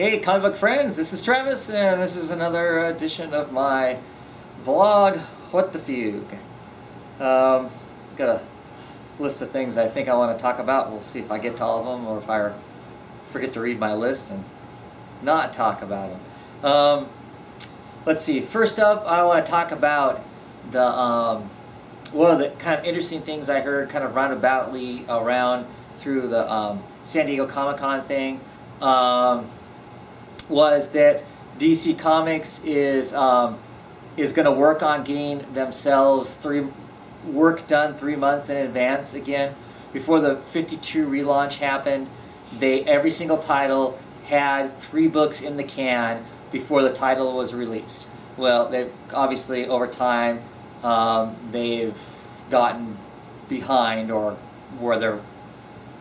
Hey comic book friends, this is Travis and this is another edition of my vlog, What the Fugue. Um, got a list of things I think I want to talk about. We'll see if I get to all of them or if I forget to read my list and not talk about them. Um, let's see, first up I want to talk about the um, one of the kind of interesting things I heard kind of roundaboutly around through the um, San Diego Comic Con thing. Um, was that DC Comics is um, is going to work on getting themselves three work done three months in advance again. Before the 52 relaunch happened, they every single title had three books in the can before the title was released. Well, they obviously over time um, they've gotten behind or where they're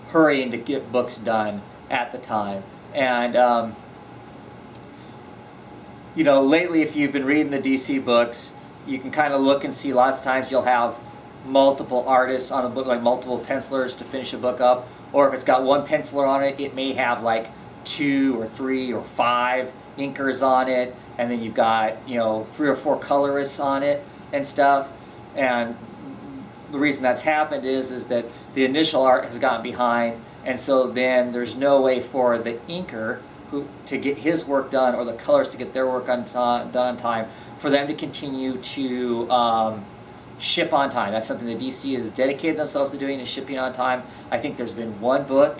hurrying to get books done at the time. And um, you know, lately if you've been reading the DC books, you can kind of look and see lots of times you'll have multiple artists on a book, like multiple pencilers to finish a book up. Or if it's got one penciler on it, it may have like two or three or five inkers on it. And then you've got, you know, three or four colorists on it and stuff. And the reason that's happened is, is that the initial art has gotten behind. And so then there's no way for the inker who to get his work done or the colors to get their work on done on time for them to continue to um, ship on time. That's something the DC has dedicated themselves to doing is shipping on time. I think there's been one book,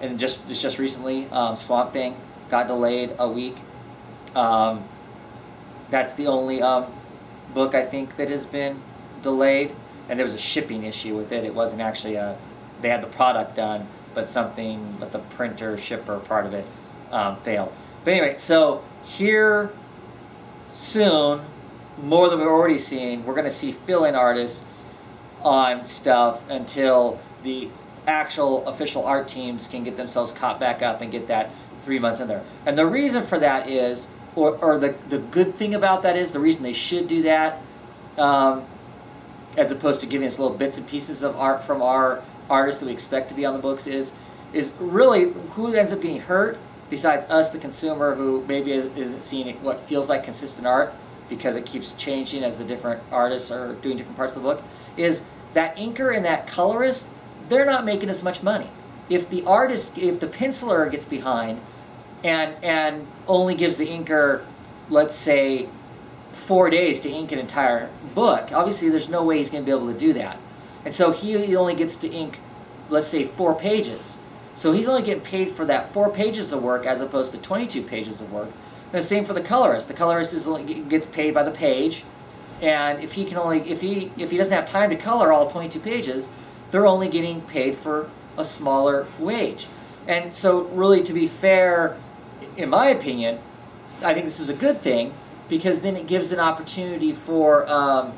and just just, just recently, um, Swamp Thing got delayed a week. Um, that's the only um, book I think that has been delayed, and there was a shipping issue with it. It wasn't actually a they had the product done, but something, but the printer shipper part of it um, fail. But anyway, so here soon, more than we're already seeing, we're going to see fill-in artists on stuff until the actual official art teams can get themselves caught back up and get that three months in there. And the reason for that is, or, or the, the good thing about that is, the reason they should do that, um, as opposed to giving us little bits and pieces of art from our artists that we expect to be on the books is, is really who ends up getting hurt besides us, the consumer, who maybe isn't seeing what feels like consistent art because it keeps changing as the different artists are doing different parts of the book, is that inker and that colorist, they're not making as much money. If the artist, if the penciler gets behind and, and only gives the inker, let's say, four days to ink an entire book, obviously there's no way he's going to be able to do that. And so he, he only gets to ink, let's say, four pages. So he's only getting paid for that four pages of work as opposed to 22 pages of work. The same for the colorist. The colorist is only, gets paid by the page, and if he can only if he if he doesn't have time to color all 22 pages, they're only getting paid for a smaller wage. And so, really, to be fair, in my opinion, I think this is a good thing because then it gives an opportunity for um,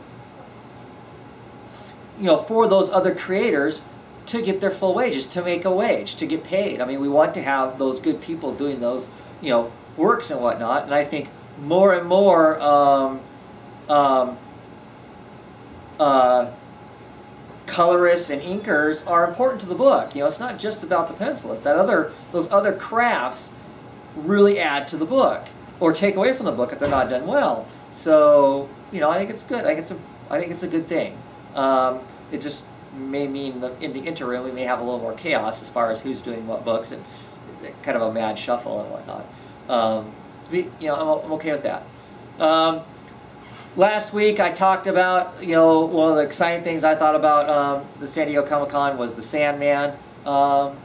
you know for those other creators to get their full wages, to make a wage, to get paid. I mean, we want to have those good people doing those, you know, works and whatnot. And I think more and more um, um, uh, colorists and inkers are important to the book. You know, it's not just about the pencilist. That other, those other crafts really add to the book or take away from the book if they're not done well. So, you know, I think it's good. I think it's a, I think it's a good thing. Um, it just may mean that in the interim we may have a little more chaos as far as who's doing what books and kind of a mad shuffle and whatnot. Um, you know, I'm, I'm, okay with that. Um, last week I talked about, you know, one of the exciting things I thought about um, the San Diego Comic Con was the Sandman um,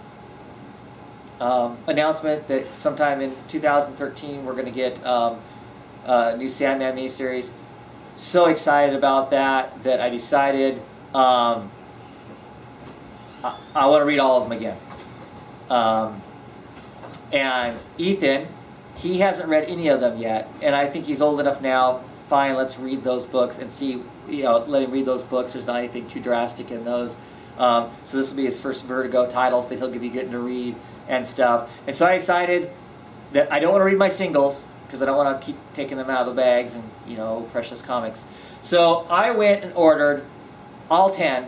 um, announcement that sometime in 2013 we're going to get um, a new Sandman miniseries. So excited about that that I decided um, I, I want to read all of them again. Um, and Ethan, he hasn't read any of them yet, and I think he's old enough now. Fine, let's read those books and see, you know, let him read those books. There's not anything too drastic in those. Um, so this will be his first Vertigo titles that he'll be getting to read and stuff. And so I decided that I don't want to read my singles because I don't want to keep taking them out of the bags and, you know, precious comics. So I went and ordered all 10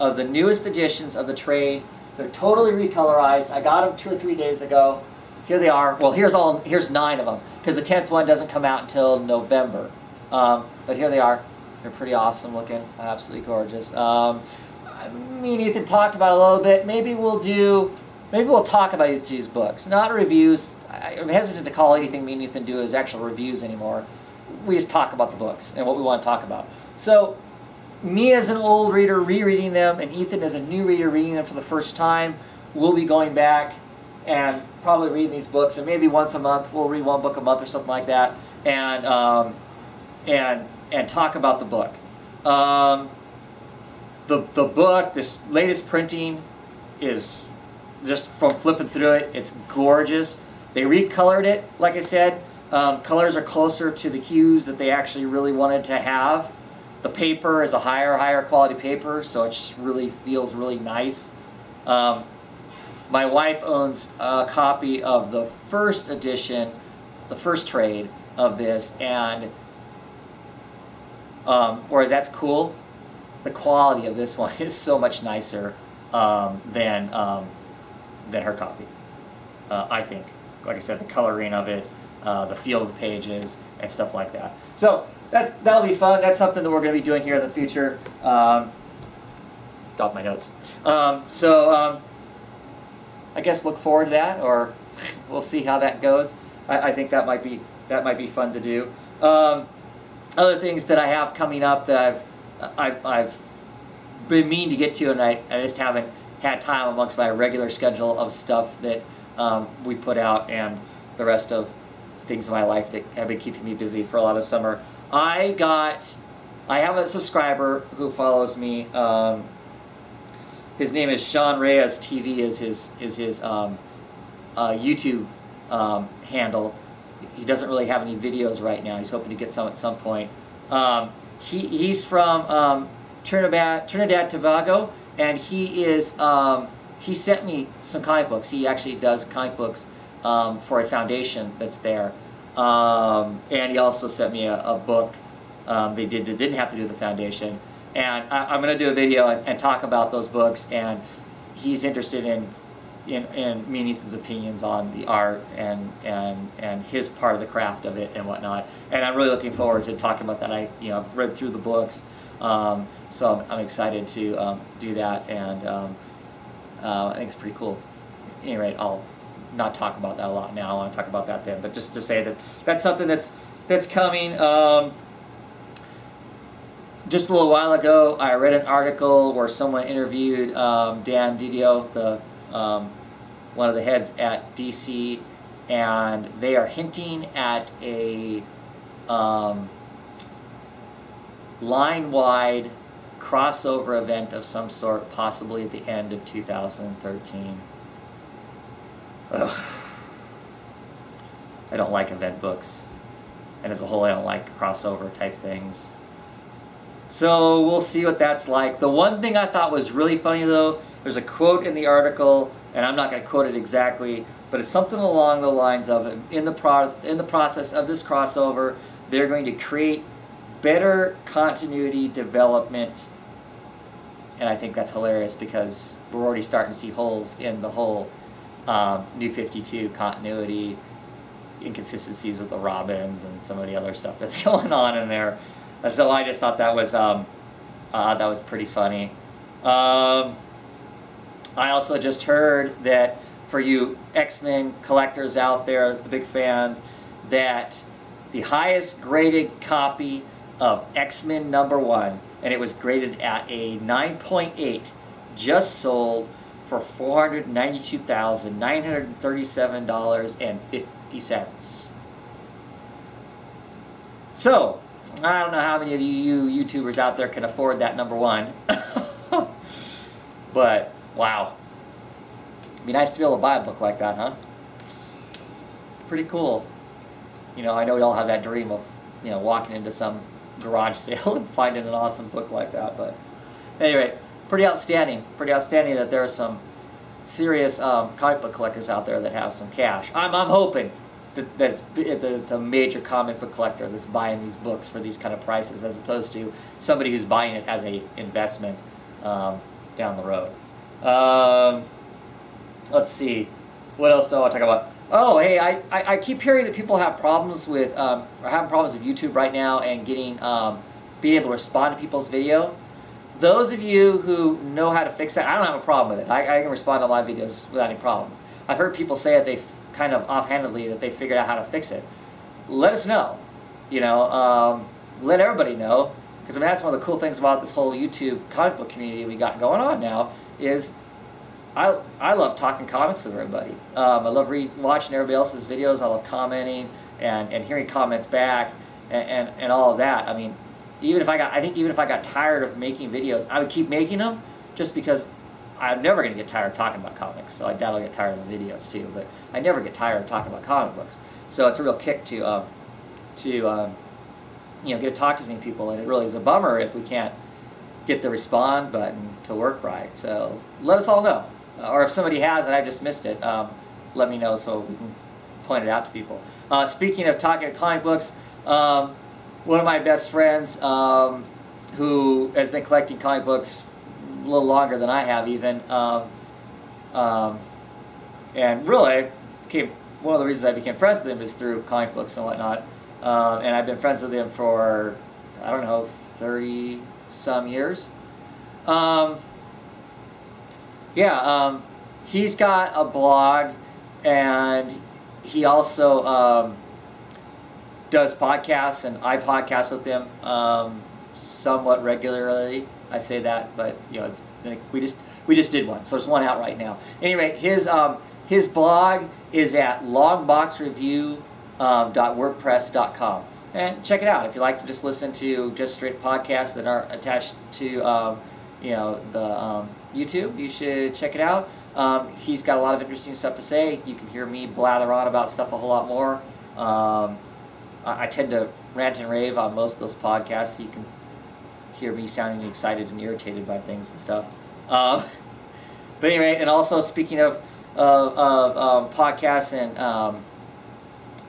of the newest editions of the trade. They're totally recolorized. I got them two or three days ago. here they are. Well, here's all. Here's nine of them because the tenth one doesn't come out until November. Um, but here they are. They're pretty awesome looking. Absolutely gorgeous. Um, me and Ethan talked about a little bit. Maybe we'll do. Maybe we'll talk about each of these books, not reviews. I'm hesitant to call anything me and Ethan do as actual reviews anymore. We just talk about the books and what we want to talk about. So, me as an old reader rereading them, and Ethan as a new reader reading them for the first time, we'll be going back and probably reading these books, and maybe once a month we'll read one book a month or something like that, and um, and and talk about the book. Um, the the book, this latest printing, is just from flipping through it, it's gorgeous. They recolored it, like I said. Um, colors are closer to the hues that they actually really wanted to have. The paper is a higher, higher quality paper, so it just really feels really nice. Um, my wife owns a copy of the first edition, the first trade of this, and um, whereas that's cool, the quality of this one is so much nicer um, than um, than her copy. Uh, I think, like I said, the coloring of it, uh, the feel of the pages, and stuff like that. So that's that'll be fun. That's something that we're going to be doing here in the future. Um, got my notes. Um, so um, I guess look forward to that, or we'll see how that goes. I, I think that might be that might be fun to do. Um, other things that I have coming up that I've I've, I've been mean to get to, and I, I just haven't had time amongst my regular schedule of stuff that um, we put out and the rest of things in my life that have been keeping me busy for a lot of summer. I got, I have a subscriber who follows me. Um, his name is Sean Reyes TV is his is his um, uh, YouTube um, handle. He doesn't really have any videos right now. He's hoping to get some at some point. Um, he, he's from um, Trinidad, Trinidad Tobago, and he is um, he sent me some comic books. He actually does comic books for a foundation that's there, um, and he also sent me a, a book um, they did that didn't have to do the foundation. And I, am going to do a video and, and, talk about those books. And he's interested in, in, in me and Ethan's opinions on the art and, and, and his part of the craft of it and whatnot. And I'm really looking forward to talking about that. I, you know, I've read through the books. Um, so I'm, I'm, excited to um, do that. And um, uh, I think it's pretty cool. Anyway, I'll not talk about that a lot now. I want to talk about that then. But just to say that that's something that's, that's coming. Um, just a little while ago, I read an article where someone interviewed um, Dan Didio, the um, one of the heads at DC, and they are hinting at a um, line-wide crossover event of some sort, possibly at the end of 2013. Ugh. I don't like event books. And as a whole, I don't like crossover type things. So we'll see what that's like. The one thing I thought was really funny though, there's a quote in the article, and I'm not going to quote it exactly, but it's something along the lines of in the, pro in the process of this crossover, they're going to create better continuity development. And I think that's hilarious because we're already starting to see holes in the whole um, New 52 continuity, inconsistencies with the Robins and some of the other stuff that's going on in there. So I just thought that was um, uh, that was pretty funny. Um, I also just heard that for you X-Men collectors out there, the big fans, that the highest graded copy of X-Men number one, and it was graded at a 9.8, just sold for $492,937.50. So, I don't know how many of you YouTubers out there can afford that number one. but, wow. It'd be nice to be able to buy a book like that, huh? Pretty cool. You know, I know we all have that dream of, you know, walking into some garage sale and finding an awesome book like that, but anyway, pretty outstanding. Pretty outstanding that there are some serious um, comic book collectors out there that have some cash. I'm, I'm hoping that, that, it's, that it's a major comic book collector that's buying these books for these kind of prices as opposed to somebody who's buying it as a investment um, down the road. Um, let's see. What else do I want to talk about? oh, hey, I, I, I, keep hearing that people have problems with, um, are having problems with YouTube right now and getting, um, being able to respond to people's video. Those of you who know how to fix that, I don't have a problem with it. I, I can respond to my videos without any problems. I've heard people say that they kind of offhandedly that they figured out how to fix it. Let us know. You know, um, let everybody know. Because I mean, that's one of the cool things about this whole YouTube comic book community we got going on now is I, I love talking comics with everybody. Um, I love read, watching everybody else's videos. I love commenting and, and hearing comments back and, and, and all of that. I mean, even if I got, I think even if I got tired of making videos, I would keep making them just because I'm never going to get tired of talking about comics. So I doubt I'll get tired of the videos too. But I never get tired of talking about comic books. So it's a real kick to, um, to um, you know, get to talk to as many people. And it really is a bummer if we can't get the respond button to work right. So let us all know. Uh, or if somebody has and I just missed it, um, let me know so we can point it out to people. Uh, speaking of talking to comic books, um, one of my best friends um, who has been collecting comic books a little longer than I have even, um, um, and really one of the reasons I became friends with him is through comic books and whatnot. Uh, and I've been friends with him for I don't know 30 some years. Um, yeah, he's got a blog, and he also um, does podcasts, and I podcast with him um, somewhat regularly. I say that, but you know, it's we just we just did one, so there's one out right now. Anyway, his um, his blog is at longboxreview.wordpress.com. Um, and check it out if you like to just listen to just straight podcasts that aren't attached to um, you know the um, YouTube. You should check it out. Um, he's got a lot of interesting stuff to say. You can hear me blather on about stuff a whole lot more. Um, I, tend to rant and rave on most of those podcasts. You can hear me sounding excited and irritated by things and stuff. Um, but anyway, and also speaking of of, of um, podcasts and um,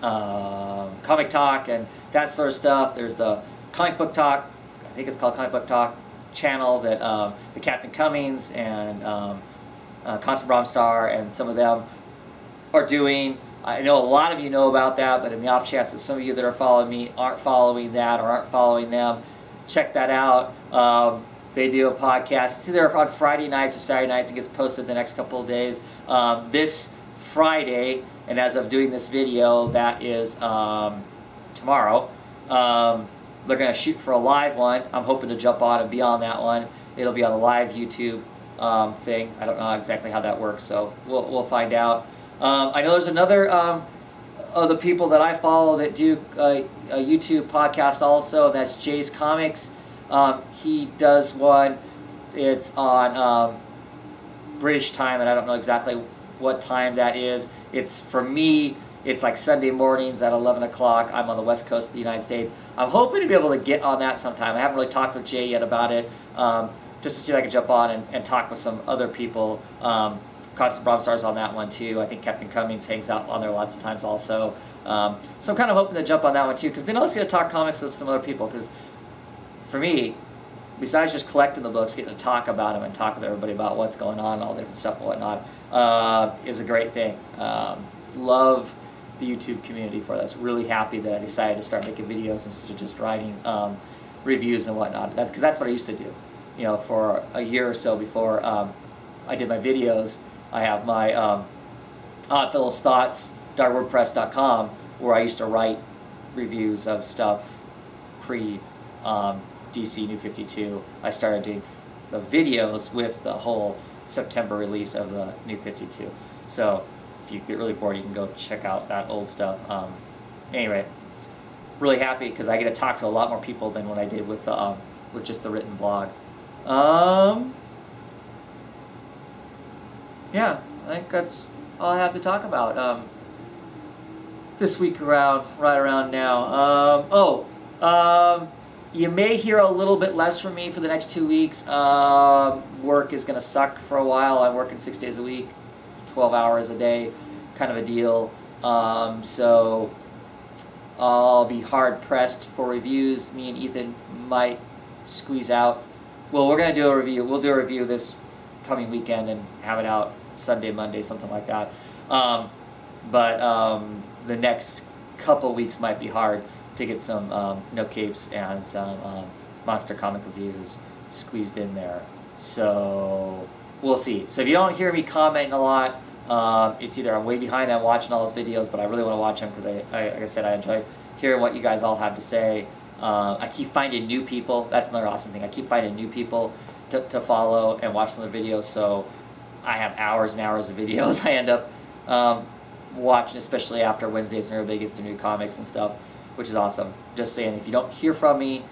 uh, comic talk and that sort of stuff, there's the comic book talk. I think it's called comic book talk channel that um, the Captain Cummings and um, uh, Constant Bromstar and some of them are doing. I know a lot of you know about that, but in the off chance that some of you that are following me aren't following that or aren't following them, check that out. Um, they do a podcast. It's either on Friday nights or Saturday nights. It gets posted the next couple of days. Um, this Friday, and as of doing this video, that is um, tomorrow. Um, they're going to shoot for a live one. I'm hoping to jump on and be on that one. It'll be on a live YouTube um, thing. I don't know exactly how that works, so we'll, we'll find out. Um, I know there's another um, of the people that I follow that do a, a YouTube podcast also, that's Jay's Comics. Um, he does one. It's on um, British time, and I don't know exactly what time that is. It's for me it's like Sunday mornings at 11 o'clock. I'm on the west coast of the United States. I'm hoping to be able to get on that sometime. I haven't really talked with Jay yet about it, um, just to see if I can jump on and, and talk with some other people. Um, Constant Bromstar's on that one too. I think Captain Cummings hangs out on there lots of times also. Um, so I'm kind of hoping to jump on that one too, because then I'll get to talk comics with some other people. Because for me, besides just collecting the books, getting to talk about them and talk with everybody about what's going on, all the different stuff and whatnot, uh, is a great thing. Um, love the YouTube community for that. really happy that I decided to start making videos instead of just writing um, reviews and whatnot. Because that's what I used to do. You know, for a year or so before um, I did my videos, I have my um, Oddfellows Thoughts wordpress.com where I used to write reviews of stuff pre um, DC New 52. I started doing the videos with the whole September release of the New 52. So if you get really bored, you can go check out that old stuff. Um, anyway, really happy because I get to talk to a lot more people than what I did with um, with just the written blog. Um, yeah, I think that's all I have to talk about um, this week around, right around now. Um, oh, um, you may hear a little bit less from me for the next two weeks. Um, work is going to suck for a while. I'm working six days a week. 12 hours a day kind of a deal. Um, so I'll be hard pressed for reviews. Me and Ethan might squeeze out. Well, we're going to do a review. We'll do a review this coming weekend and have it out Sunday, Monday, something like that. Um, but um, the next couple weeks might be hard to get some um, no capes and some um, monster comic reviews squeezed in there. So we'll see. So if you don't hear me commenting a lot, um, it's either I'm way behind on watching all those videos, but I really want to watch them because I, I, like I said, I enjoy hearing what you guys all have to say. Uh, I keep finding new people. That's another awesome thing. I keep finding new people to, to follow and watch some of the videos. So I have hours and hours of videos I end up um, watching, especially after Wednesdays and everybody gets to new comics and stuff, which is awesome. Just saying, if you don't hear from me,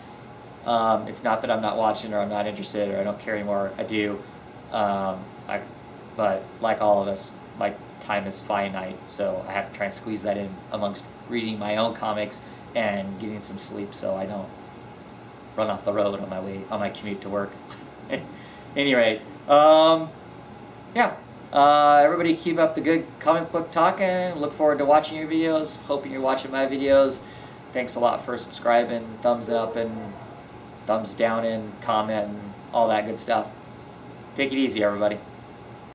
um, it's not that I'm not watching or I'm not interested or I don't care anymore. I do. Um, I, but like all of us, my time is finite, so I have to try and squeeze that in amongst reading my own comics and getting some sleep so I don't run off the road on my way on my commute to work. Any rate, um, yeah. Uh, everybody keep up the good comic book talking. Look forward to watching your videos. Hoping you're watching my videos. Thanks a lot for subscribing, thumbs up, and thumbs down, and comment, and all that good stuff. Take it easy, everybody.